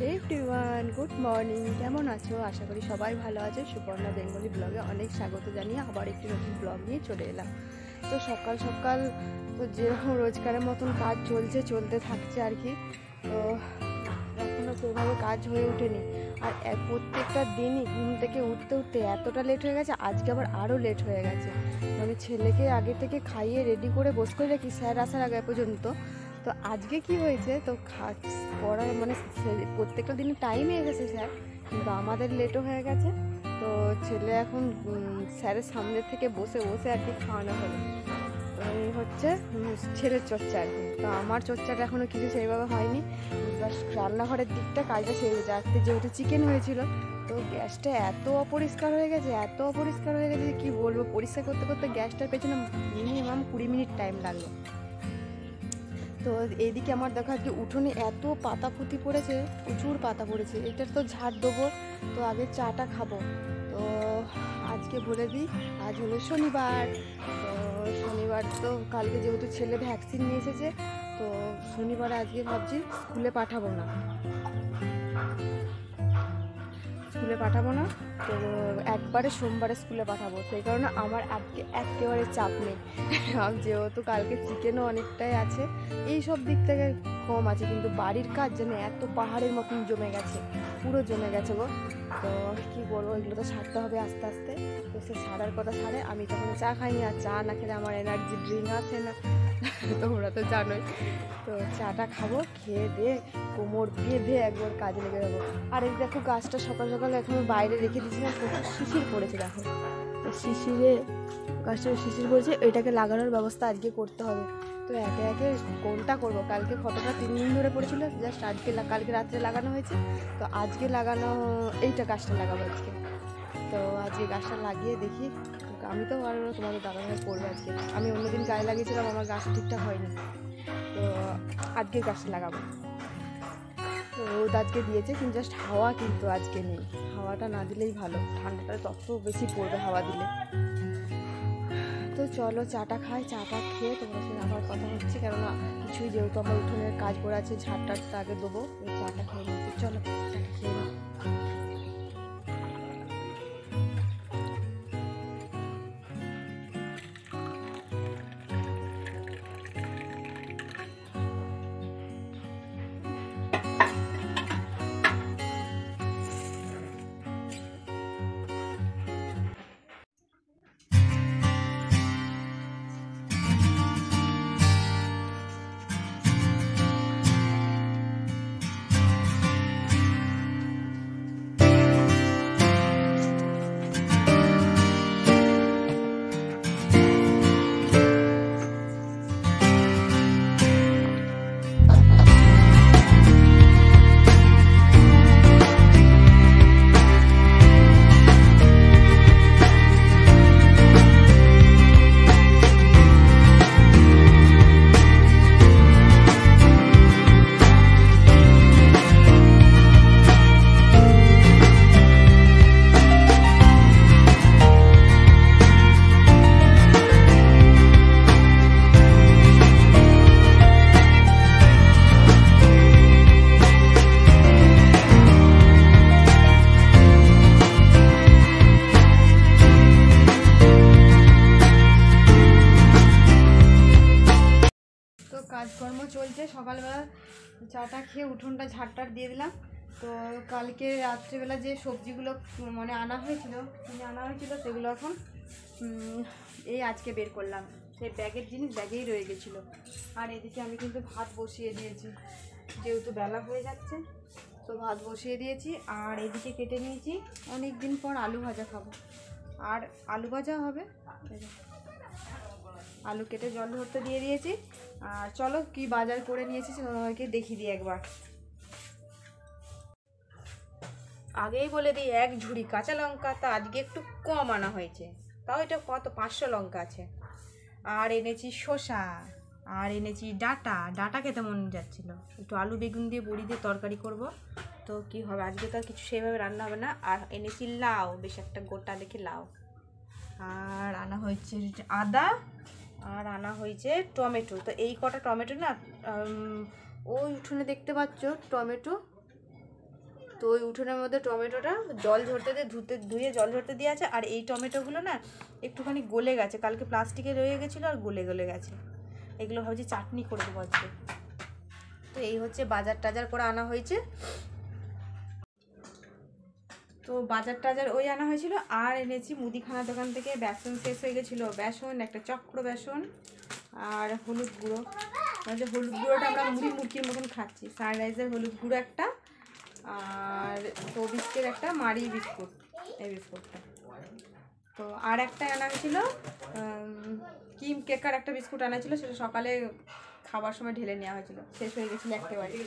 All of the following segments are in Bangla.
Hello everyone, good morning. কেমন আছো? আশা করি সবাই ভালো আছে। সুপর্ণা বেঙ্গলি ব্লগে অনেক স্বাগত জানিয়ে আবার একটি নতুন ব্লগ নিয়ে চলে এলাম। তো সকাল সকাল তো যেরকম রোজগারের মতন কাজ চলছে, চলতে থাকছে আর কি, তো এখনও সেভাবে কাজ হয়ে ওঠেনি। আর প্রত্যেকটা দিনই ঘুম থেকে উঠতে উঠতে এতটা লেট হয়ে গেছে, আজকে আবার আরও লেট হয়ে গেছে। আমি ছেলেকে আগে থেকে খাইয়ে রেডি করে বস করে রাখি স্যার আসার আগে পর্যন্ত। তো আজকে কি হয়েছে? তো খা- পড়ার মানে প্রত্যেকটা দিনে টাইমে এসেছে স্যার কিন্তু আমাদের লেটও হয়ে গেছে। তো ছেলে এখন স্যারের সামনে থেকে বসে বসে আর কি খাওয়ানো হলো। এই হচ্ছে ছেলের চর্চা আর কি। তো আমার চর্চাটা এখনও কিছু সেইভাবে হয়নি। রান্নাঘরের দিকটা কাজটা সেরে গেছে আজকে যেহেতু চিকেন হয়েছিল, তো গ্যাসটা এত অপরিষ্কার হয়ে গেছে, এত অপরিষ্কার হয়ে গেছে কি বলব? পরিষ্কার করতে করতে গ্যাসটার পেছনে মিনিমাম কুড়ি মিনিট টাইম লাগল। তো এদিকে আমার দেখা আজকে উঠোনে এত পাতা পুঁতি পড়েছে, প্রচুর পাতা পড়েছে। এটার তো ঝাড় দেবো, তো আগে চাটা খাব। তো আজকে বলে দিই, আজ হলো শনিবার। তো শনিবার তো কালকে যেহেতু ছেলে ভ্যাকসিন নিয়ে এসেছে, তো শনিবার আজকে ভাবছি স্কুলে পাঠাবো না। স্কুলে পাঠাবো না, তো একবারে সোমবারে স্কুলে পাঠাবো। সেই কারণে আমার আজকে একেবারে চাপ নেই। যেহেতু কালকে চিকেনও অনেকটাই আছে এই সব দিক থেকে কম আছে, কিন্তু বাড়ির কাজ যেন এত পাহাড়ের মতন জমে গেছে, পুরো জমে গেছে গো। তো কী বলব, এগুলো তো সারতে হবে আস্তে আস্তে। তো সে সারার কথা সারে, আমি তখন চা খাইনি, আর চা না খেলে আমার এনার্জি ড্রিঙ্ক আসে না। তোমরা তো জানোই। তো চাটা খাব, খেয়ে দিয়ে কোমর বেঁধে একবার কাজে লেগে যাব। আর এই দেখো গাছটা সকাল সকাল এখন বাইরে রেখে দিয়েছিলাম প্রচুর শিশির পড়েছে দেখো। তো শিশিরে, গাছটা শিশির পড়েছে, এটাকে লাগানোর ব্যবস্থা আজকে করতে হবে। তো একে একে কোনটা করব? কালকে ফটোটা তিন দিন ধরে পড়েছিল জাস্ট আজকে কালকে রাত্রে লাগানো হয়েছে। তো আজকে লাগানো, এইটা গাছটা লাগাবো আজকে। তো আজকে গাছটা লাগিয়ে দেখি আমি তো না তোমাদের দাদা ভাই করবে আজকে। আমি অন্যদিন গায়ে লাগিয়েছিলাম, আমার গাছ ঠিকঠাক হয়নি। তো, আজকে গাছটা লাগাবো। তো, রোদ আজকে দিয়েছে, কিন্তু জাস্ট হাওয়া কিন্তু আজকে নেই। হাওয়াটা না দিলেই ভালো। ঠান্ডাটা তত বেশি পড়বে হাওয়া দিলে। তো চলো, চাটা খাই, চাটা খেয়ে তোমার সাথে আবার কথা হচ্ছে, কেননা কিছুই যেহেতু আমার উঠোনের কাজ করে আছে ঝাড় টাড়টা আগে দেবো চাটা খেয়ে নিতে চলো, চাটা খেয়ে কাজকর্ম চলছে। সকালবেলা চাটা খেয়ে উঠোনটা ঝাড়টার দিয়ে দিলাম। তো কালকে রাত্রিবেলা যে সবজিগুলো মানে আনা হয়েছিল, কিনে আনা হয়েছিল, সেগুলো এখন এই আজকে বের করলাম। সেই ব্যাগের জিনিস ব্যাগেই রয়ে গেছিল। আর এদিকে আমি কিন্তু ভাত বসিয়ে দিয়েছি। যেহেতু বেলা হয়ে যাচ্ছে, তো ভাত বসিয়ে দিয়েছি। আর এদিকে কেটে নিয়েছি অনেক দিন পর আলু ভাজা খাব। আর আলু ভাজা হবে। আলু কেটে জল ধরতে দিয়ে দিয়েছি। আর চলো কি বাজার করে নিয়েছি সেটা তোমাদেরকে দেখিয়ে দিই একবার। আগেই বলে দিই, এক ঝুড়ি কাঁচা লঙ্কা, তা আজকে একটু কম আনা হয়েছে। তাও এটা কত? পাঁচশো লঙ্কা আছে। আর এনেছি শসা, আর এনেছি ডাটা। ডাটা খেতে মন যাচ্ছিল। একটু আলু, বেগুন দিয়ে বড়ি দিয়ে তরকারি করব। তো কি হবে? আজকে তো কিছু সেভাবে রান্না হবে না। আর এনেছি লাউ, বেশ একটা গোটা দেখে লাউ। আর আনা হয়েছে আদা আর আনা হয়েছে টমেটো। তো এই কটা টমেটো না ওই উঠোনে দেখতে পাচ্ছ টমেটো। তো ওই উঠোনের মধ্যে টমেটোটা জল ঝরতে দিয়ে ধুতে, ধুয়ে জল ঝরতে দিয়ে আছে। আর এই টমেটোগুলো না একটুখানি গলে গেছে। কালকে প্লাস্টিকে রয়ে গেছিল আর গলে গলে গেছে। এগুলো ভাবছি চাটনি করে দেবো আজকে। তো এই হচ্ছে বাজার টাজার করে আনা হয়েছে। তো বাজার টাজার ওই আনা হয়েছিল, আর এনেছি মুদিখানা দোকান থেকে বেসন শেষ হয়ে গেছিল। বেসন, একটা চক্র বেসন আর হলুদ গুঁড়ো। যে হলুদ গুঁড়োটা আমরা মুড়ি মুরগির মতন খাচ্ছি। সানরাইজের হলুদ গুঁড়ো একটা আর তো বিস্কের একটা, মারি বিস্কুট, এই বিস্কুটটা। তো আর একটা আনা হয়েছিল কিম কেকার একটা বিস্কুট আনা ছিল, সেটা সকালে খাবার সময় ঢেলে নেওয়া হয়েছিল। শেষ হয়ে গেছিল একেবারে।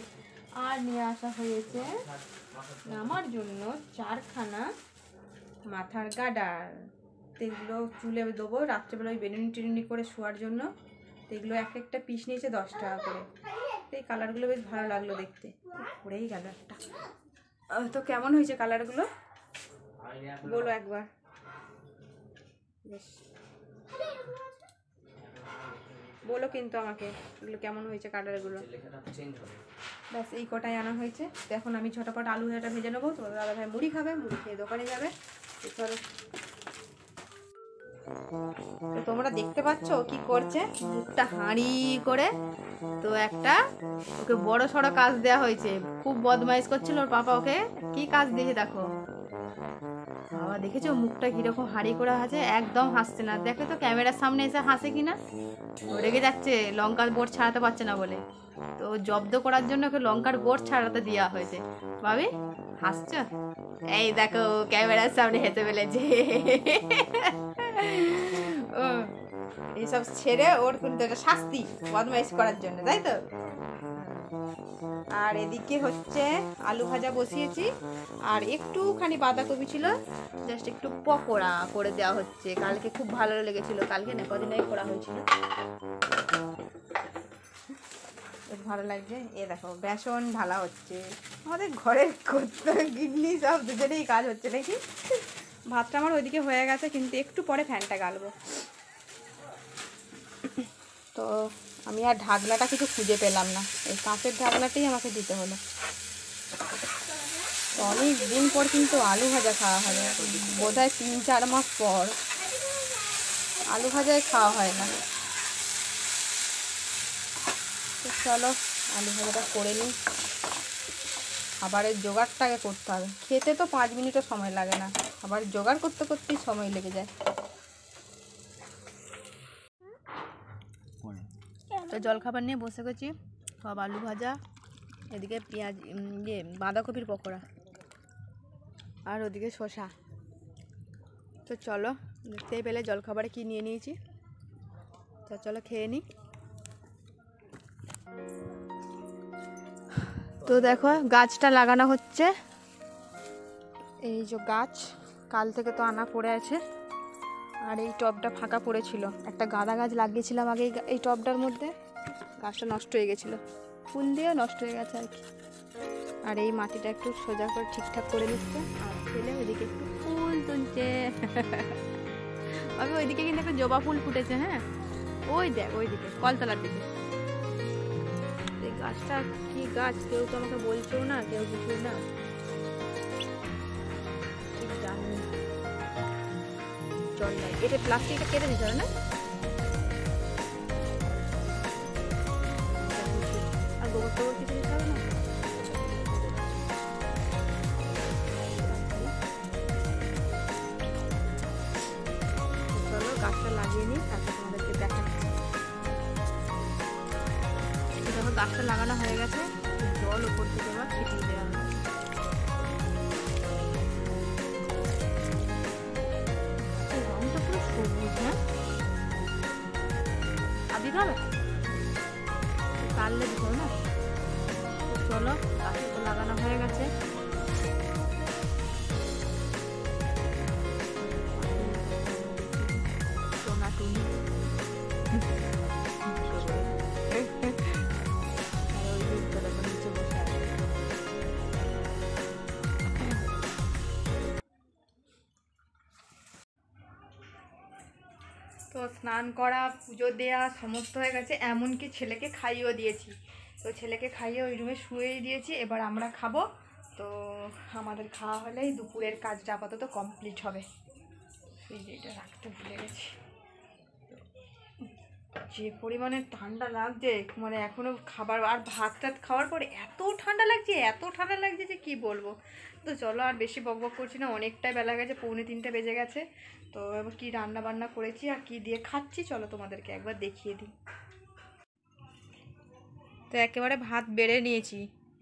আর নিয়ে আসা হয়েছে আমার জন্য চারখানা মাথার গাডার। তো এগুলো চুলে দেবো, রাত্রেবেলা ওই বেনুনি টেনুনি করে শোয়ার জন্য। তো এগুলো এক একটা পিস নিয়েছে দশ টাকা করে। তো এই কালারগুলো বেশ ভালো লাগল দেখতে। পড়েই গেল একটা। তো কেমন হয়েছে কালারগুলো বলো একবার। বেশ। বলো কিন্তু আমাকে, এগুলো কেমন হয়েছে কালারগুলো ব্যাস, এই কটাই আনা হয়েছে। তো এখন আমি ঝটাপট আলু ভাজাটা ভেজে নেব। তো দাদা ভাই মুড়ি খাবে, মুড়ি খেয়ে দোকানে যাবে। তো তোমরা দেখতে পাচ্ছ কি করছে? মুখটা হাঁড়ি করে তো একটা ওকে বড় সড়ো কাজ দেওয়া হয়েছে। খুব বদমাইশ করছিল ওর পাপা ওকে। কি কাজ দিয়েছে দেখো। বাবা, দেখেছ মুখটা কীরকম হাঁড়ি করে আছে একদম হাসছে না। দেখে তো ক্যামেরার সামনে এসে হাসে কিনা? রেগে যাচ্ছে। লঙ্কার বোর্ড ছাড়াতে পারছে না বলে। তো জব্দ করার জন্য ওকে লঙ্কার বোর্ড ছাড়াতে দেওয়া হয়েছে। ভাবি হাসছ? এই দেখো ক্যামেরার সামনে হেসে ফেলেছে। ও, এইসব ছেড়ে ওর কিন্তু এটা শাস্তি বদমাইশ করার জন্য তাই তো? আর এদিকে হচ্ছে আলু ভাজা বসিয়েছি আর একটুখানি বাঁধাকপি ছিল জাস্ট একটু পকোড়া করে দেওয়া হচ্ছে। কালকে খুব ভালো লেগেছিল কালকে না কদিন আগে করা হয়েছিল। বেশ ভালো লাগছে। এ দেখো, বেসন ঢালা হচ্ছে। আমাদের ঘরের গিন্নি সব দুজনেই কাজ হচ্ছে নাকি? ভাতটা আমার ওইদিকে হয়ে গেছে, কিন্তু একটু পরে ফ্যানটা গালবো। তো আমি আর ঢাকনাটা কিছু খুঁজে পেলাম না। এই কাঁচের ঢাকনাটাই আমাকে দিতে হলো। তো অনেক দিন পর কিন্তু আলু ভাজা খাওয়া হবে বোধ হয় তিন চার মাস পর আলু ভাজাই খাওয়া হয় না। তো চলো আলু ভাজাটা করে নিই। খাবারের জোগাড়টাকে করতে হবে। খেতে তো পাঁচ মিনিটও সময় লাগে না। খাবার জোগাড় করতে করতেই সময় লেগে যায়। তো জলখাবার নিয়ে বসে গেছি। সব আলু ভাজা এদিকে পেঁয়াজ ইয়ে বাঁধাকপির পকোড়া আর ওদিকে শসা। তো চলো দেখতেই পেলে জলখাবারে কি নিয়ে নিয়েছি। তো চলো খেয়ে নিই। তো দেখো, গাছটা লাগানো হচ্ছে। এই যে গাছ, কাল থেকে তো আনা পড়ে আছে। আর এই টবটা ফাঁকা পড়েছিল। একটা গাঁদা গাছ লাগিয়েছিলাম আগে এই টবটার মধ্যে। গাছটা নষ্ট হয়ে গেছিল। ফুল দিয়ে নষ্ট হয়ে গেছে আর কি। আর এই মাটিটা একটু সোজা করে ঠিকঠাক করে দিচ্ছে আর ছেলে ওইদিকে একটু ফুল তুলছে। আমি ওইদিকে কিন্তু একটা জবা ফুল ফুটেছে হ্যাঁ? ওই দেখ, ওইদিকে, কলতলার দিকে। গাছটা কি গাছ? কেউ তো আমাকে বলছেও না, কেউ জানি না। জল নাই এটা প্লাস্টিকটা কেটে দিতে হবে না? কাটলে দিব না? চলো গাছটা তো লাগানো হয়ে গেছে। স্নান করা, পুজো দেয়া, সমস্ত হয়ে গেছে। এমনকি ছেলেকে খাইয়েও দিয়েছি। তো ছেলেকে খাইয়ে ওই রুমে শুয়েই দিয়েছি। এবার আমরা খাব। তো আমাদের খাওয়া হলেই দুপুরের কাজটা আপাতত কমপ্লিট হবে। এই যে এটা রাখতে ভুলে গেছি। যে পরিমাণে ঠান্ডা লাগছে মানে এখনও খাবার, আর ভাত টাত খাওয়ার পরে এত ঠান্ডা লাগছে, এত ঠান্ডা লাগছে যে কি বলব? তো চলো আর বেশি বক বক করছি না, অনেকটাই বেলা গেছে, পৌনে তিনটে বেজে গেছে। তো এবার কী রান্না বান্না করেছি আর কি দিয়ে খাচ্ছি, চলো তোমাদেরকে একবার দেখিয়ে দিই। তো একেবারে ভাত বেড়ে নিয়েছি।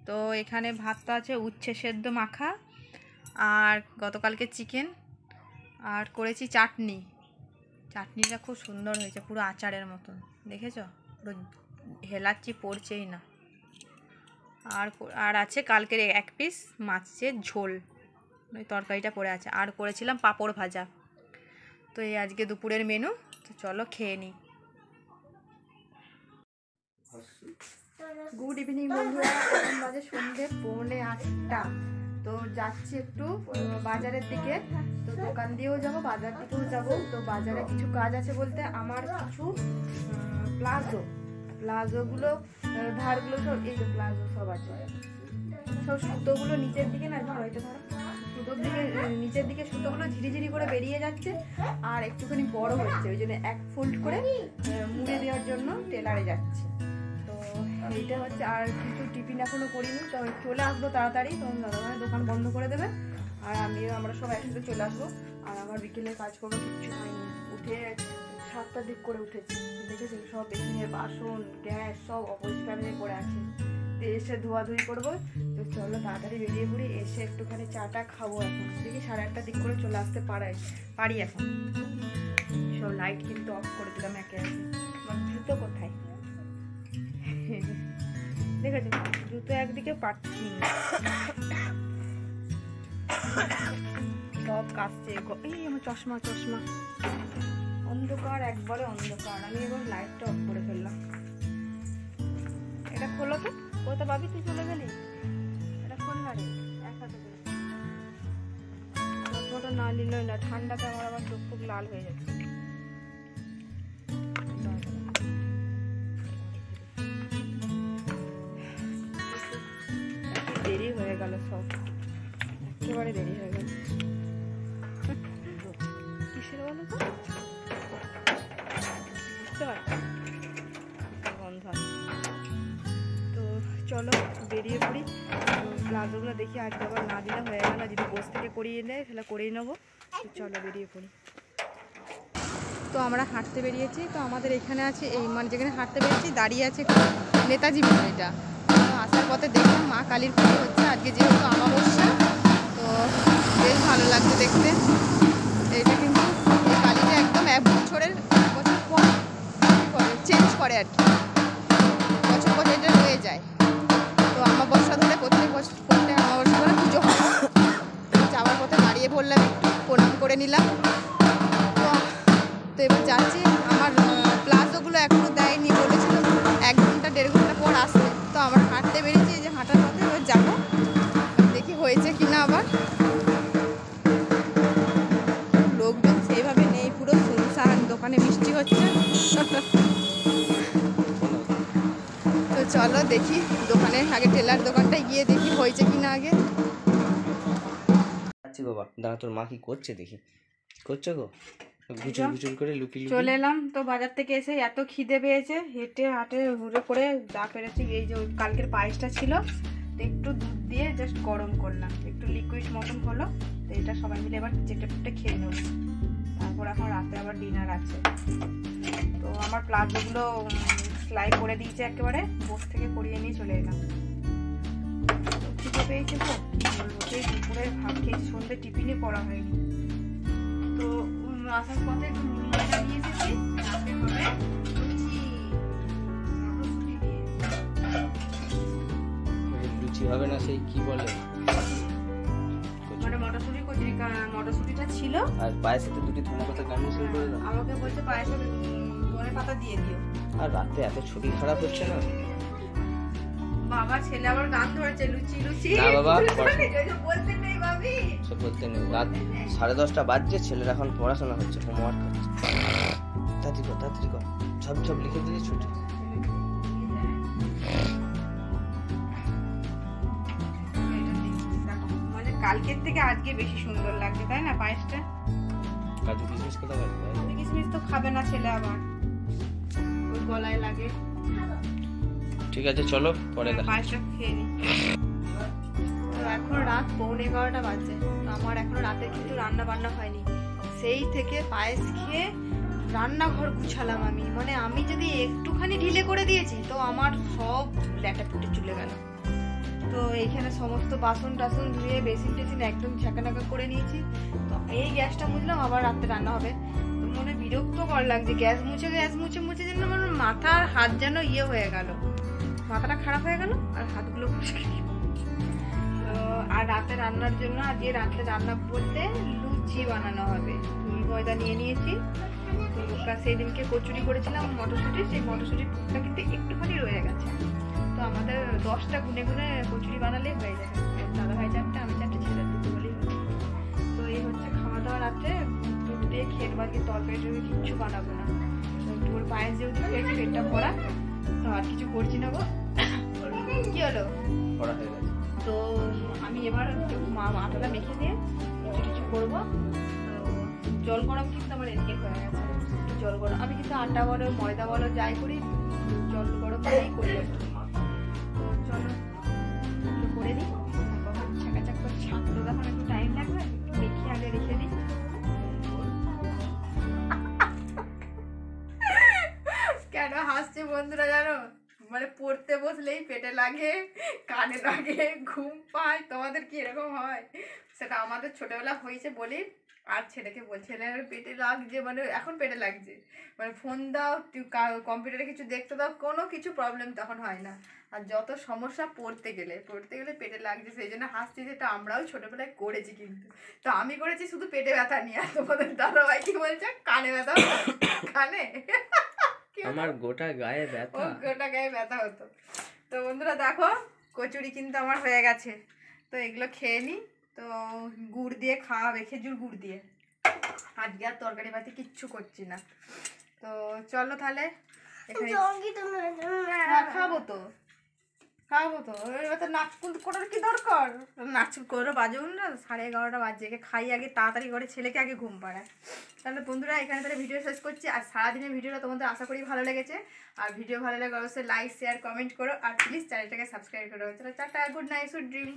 তো এখানে ভাতটা আছে উচ্ছে সেদ্ধ মাখা, আর গতকালকে চিকেন, আর করেছি চাটনি। চাটনিটা খুব সুন্দর হয়েছে পুরো আচারের মতন। দেখেছ? পুরো হেলাচ্ছি পড়ছেই না। আর আর আছে কালকের এক পিস মাছের ঝোল। ওই তরকারিটা পড়ে আছে। আর করেছিলাম পাঁপড় ভাজা। তো এই আজকে দুপুরের মেনু তো চলো খেয়ে নিই। গুড ইভিনিং বন্ধুরা বাজে সন্ধ্যে পৌনে আটটা। তো যাচ্ছি একটু বাজারের দিকে। তো দোকান দিয়েও যাব, বাজার দিকেও যাব। তো বাজারে কিছু কাজ আছে বলতে আমার কিছু প্লাজো। প্লাজোগুলো ধারগুলো সব, এই যে প্লাজো সব আছে। সব সুতোগুলো নিচের দিকে না, ধরো এটা ধরো। সুতোর দিকে নিচের দিকে সুতোগুলো ঝিরিঝিরি করে বেরিয়ে যাচ্ছে আর একটুখানি বড় হচ্ছে। ওই জন্য এক ফোল্ড করে মুড়ে দেওয়ার জন্য টেলারে যাচ্ছে। এইটা হচ্ছে আর কিছু টিফিন এখনও করিনি, তো চলে আসব তাড়াতাড়ি। তখন দাদাভাই দোকান বন্ধ করে দেবে। আর আমিও, আমরা সব একসাথে চলে আসব। আর আমার বিকেলে কাজ করব, কিচ্ছু হয়নি। উঠে সাতটার দিক করে উঠেছি। দেখেছি সব বেসিনের বাসন, গ্যাস, সব অপরিষ্কার হয়ে পড়ে আছে। তো এসে ধোয়াধুয়ি করব। তো চলো তাড়াতাড়ি বেরিয়ে পড়ি, এসে একটুখানি চাটা খাব এখন। দেখি সাড়ে আটটার দিক করে চলে আসতে পারাই পারি এখন। সব লাইট কিন্তু অফ করে দিলাম একে আমার জুতো কোথায়? দেখেছ জুতো একদিকে পাচ্ছি। সব কাশছে এই আমার চশমা চশমা। অন্ধকার, একবারে অন্ধকার। আমি এবার লাইটটা অফ করে ফেললাম। এটা খোলো তো। কোথা ভাবি, তুই চলে গেলি? এটা খোল না রে। এক হাতে করে। না নিল না। ঠান্ডাতে আমার আবার চোখ খুব লাল হয়ে যাচ্ছে। একেবারে দেরি হয়ে গেল কিসের বলো তো বুঝতে পারছি গন্ধ তো চলো বেরিয়ে পড়ি প্লাজোগুলো দেখি আজকে আবার না দিলে হয়ে গেল যদি বস থেকে করিয়ে দেয় তাহলে করিয়ে নেব চলো বেরিয়ে পড়ি তো আমরা হাঁটতে বেরিয়েছি, তো আমাদের এখানে আছে এই মানে যেখানে হাঁটতে বেরিয়েছি, দাঁড়িয়ে আছে নেতাজি তো আসার পথে দেখলাম মা কালীর পুজো হচ্ছে, আজকে যেহেতু আমাবস্যা বেশ ভালো লাগছে দেখতে। এইটা কিন্তু এই কালীটা একদম এক বছরের বছর পর চেঞ্জ করে আর কি। বছর বছর এটা রয়ে যায়। তো আমাবস্যা ধরে প্রত্যেক বছর প্রত্যেক আমাবস্যা ধরে পুজো হয়। যাওয়ার পথে দাঁড়িয়ে পড়লাম, একটু প্রণাম করে নিলাম। তো তো এবার যাচ্ছি। আমার প্লাজোগুলো এখনও দেয়নি বলেছিল তো চলো দেখি দোকানে আগে টেলার দোকানটায় গিয়ে দেখি হয়েছে কি না আগে আচ্ছা বাবা দাঁড়া তোর মা কি করছে দেখি। করছ গো? গুচুর গুচুর করে লুকি লুকি চলে এলাম তো বাজার থেকে এসে এত খিদে পেয়েছে হেঁটে হাটে ঘুরে করে যা পেরেছি এই যে কালকের পায়েসটা ছিল তো একটু দুধ দিয়ে জাস্ট গরম করলাম একটু লিকুইড মতন হলো তো এটা সবাই মিলে এবার চেটে ফুটে খেয়ে নেব। তারপর এখন রাতে আবার ডিনার আছে। তো আমার প্লাজোগুলো সেলাই করে দিয়েছে একেবারে বোস থেকে করিয়ে নিয়ে চলে এলাম। তো খিদে পেয়েছে তো বলব? সেই দুপুরে ভাত খেয়েছি সন্ধ্যে টিফিনে করা হয়নি। তো আসার পথে একটু ভাজা নিয়ে এসেছি রাতে হবে লুচি না সেই কি বলে? মানে মটরশুঁটি কচুরি মটরশুঁটিটা ছিল। আর পায়ের সাথে দুটি ধনে পাতা গার্নিশিং করে আমাকে বলছে পায়েসে ধনে পাতা দিয়ে দিও। আর রাতে এত শরীর খারাপ হচ্ছে না? বাবা ছেলে আবার গান ধরেছে লুচি লুচি। না বাবা, বলতে নেই ভাবি। বলতে নেই। রাত সাড়ে দশটা বাজছে ছেলের এখন পড়াশোনা হচ্ছে হোমওয়ার্ক হচ্ছে তাড়াতাড়ি কর তাড়াতাড়ি কর। সব সব লিখে দিলে ছুটি। কালকের থেকে আজকে বেশি সুন্দর লাগছে তাই না পায়েসটা? কাজু কিশমিশ রাখবে কাজু কিশমিশ তো খাবে না ছেলে আবার। গলায় লাগে। ঠিক আছে চলো পরে দেখা। পায়েসটা খেয়ে নি। তো এখন রাত পৌনে এগারোটা বাজে তো আমার এখনও রাতে কিন্তু রান্না বান্না হয়নি। সেই থেকে পায়েস খেয়ে রান্নাঘর গুছালাম আমি। মানে আমি যদি একটুখানি ঢিলে করে দিয়েছি তো আমার সব ল্যাটা পুটে চলে গেল। তো এইখানে সমস্ত বাসন টাসন ধুয়ে বেসিন টেসিন একদম ঝাঁকানাকা করে নিয়েছি। তো এই গ্যাসটা মুছলাম আবার রাত্রে রান্না হবে। মনে বিরক্তকর লাগছে। গ্যাস মুছে গ্যাস মুছে মুছে যেন আমার মাথার হাত যেন ইয়ে হয়ে গেল। মাথাটা খারাপ হয়ে গেল আর হাতগুলো আর রাতে রান্নার জন্য আজকে রাতে রান্না বলতে লুচি বানানো হবে। দুই ময়দা নিয়ে নিয়েছি। তো সেদিনকে কচুরি করেছিলাম মটরশুঁটি। সেই মটরশুঁটির পুরটা কিন্তু একটুখানি রয়ে গেছে। তো, আমাদের দশটা গুনে গুনে কচুরি বানালেই হয়ে যাবে দাদা ভাই চারটে, আমি চারটে ছেলে দুটো বলেই তো, এই হচ্ছে খাওয়া দাওয়া রাতে দুধ দিয়ে খেয়ে বাকি তরকারি টরকারি কিচ্ছু বানাবো না। একটু করে পায়েস যেহেতু খেয়েছি পেটটা ভরা তো আর কিছু করছি না গো। কি হলো? তো আমি এবার মা- আটাটা মেখে দিয়ে কিছু কিছু করব। জল গরম কিন্তু আমার এদিকে হয়ে গেছে। জল গরম আমি কিন্তু আটা বলো ময়দা বলো যাই করি জল গরম করেই করি। হাসছে বন্ধুরা, জানো? মানে পড়তে বসলেই পেটে লাগে, কানে লাগে, ঘুম পায়। তোমাদের কি এরকম হয়? সেটা আমাদের ছোটবেলা হয়েছে বলি আর ছেলেকে বলছে পেটে লাগছে মানে এখন পেটে লাগছে। মানে ফোন দাও কম্পিউটারে কিছু দেখতে দাও, কোনো কিছু প্রবলেম তখন হয় না। আর যত সমস্যা পড়তে গেলে পড়তে গেলে পেটে লাগছে, সেই জন্য হাসছি যেটা আমরাও ছোটবেলায় করেছি কিন্তু। তো আমি করেছি শুধু পেটে ব্যথা নিয়ে। আর তোমাদের দাদাভাই কি বলছে? কানে ব্যথা কানে? আমার গোটা গায়ে ও ব্যথা গোটা গায়ে ব্যথা হতো। তো বন্ধুরা দেখো কচুরি কিন্তু আমার হয়ে গেছে। তো এগুলো খেয়ে নি। তো গুড় দিয়ে খাওয়াবে খেজুর গুড় দিয়ে। আজকে আর তরকারি ভাতে কিচ্ছু করছি না। তো চলো তাহলে হ্যাঁ, খাব তো। খাব তো। এবার তো নাচ কুল করার কি দরকার? নাচ করে বাজুন না? সাড়ে এগারোটা বাজে, একে খাই আগে, তাড়াতাড়ি করে ছেলেকে আগে ঘুম পাড়ায়। তাহলে বন্ধুরা, এখানে তাহলে ভিডিও শেষ করছি। আর সারাদিনের ভিডিওটা তোমাদের আশা করি ভালো লেগেছে। আর ভিডিও ভালো লাগে অবশ্যই লাইক শেয়ার কমেন্ট করো। আর প্লিজ চ্যানেলটাকে সাবস্ক্রাইব করো তাহলে ta-ta good night sweet dream